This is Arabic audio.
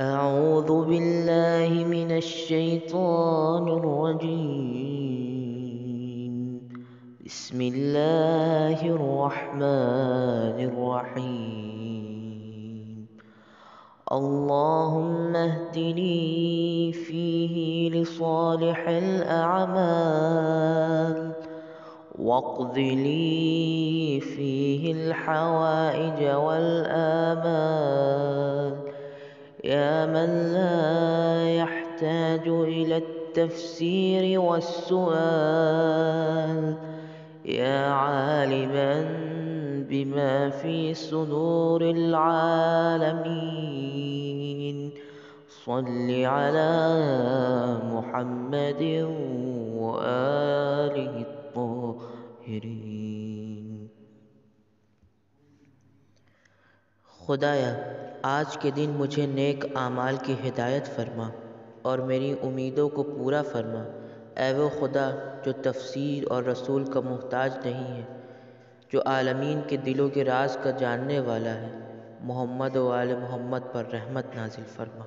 أعوذ بالله من الشيطان الرجيم. بسم الله الرحمن الرحيم. اللهم اهدني فيه لصالح الأعمال. واقض لي فيه الحوائج والآمال. لا يحتاج إلى التفسير والسؤال. يا عالما بما في صدور العالمين. صل على محمد وآله الطاهرين. آج کے دن مجھے نیک اعمال کی ہدایت فرما اور میری امیدوں کو پورا فرما۔ اے وہ خدا جو تفسیر اور سوال کا محتاج نہیں ہے، جو عالمین کے دلوں کے راز کا جاننے والا ہے، محمد و آل محمد پر رحمت نازل فرما۔